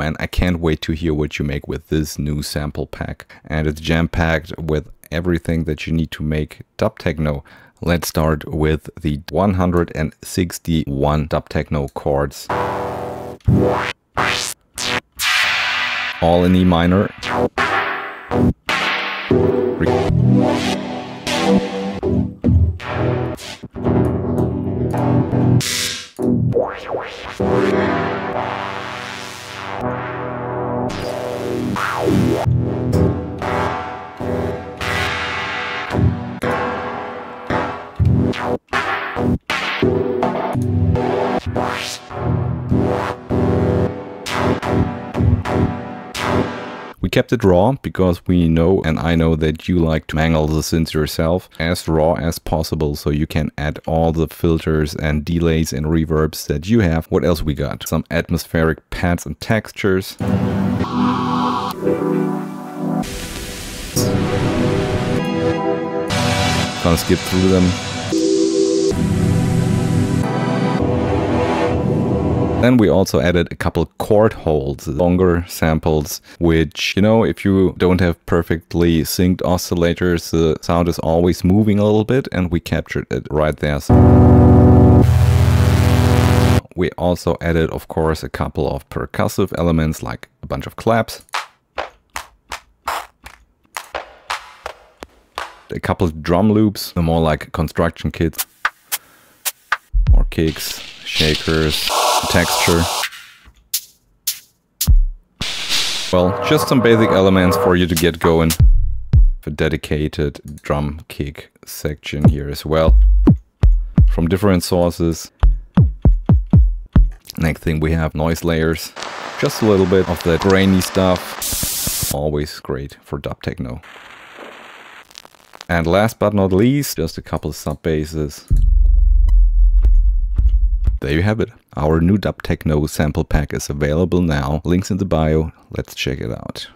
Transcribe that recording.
man, I can't wait to hear what you make with this new sample pack. And it's jam-packed with everything that you need to make dub techno. Let's start with the 161 dub techno chords. All in E minor. We kept it raw because we know and I know that you like to mangle the synths yourself as raw as possible so you can add all the filters and delays and reverbs that you have. What else we got? Some atmospheric pads and textures. Gonna skip through them. Then we also added a couple chord holds, longer samples, which, you know, if you don't have perfectly synced oscillators, the sound is always moving a little bit and we captured it right there. We also added, of course, a couple of percussive elements like a bunch of claps. A couple drum loops, more like construction kits. More kicks, shakers, texture. Well, just some basic elements for you to get going. A dedicated drum kick section here as well. From different sources. Next thing we have noise layers. Just a little bit of that grainy stuff. Always great for dub techno. And last but not least, just a couple sub basses. There you have it. Our new Dub Techno sample pack is available now. Links in the bio. Let's check it out.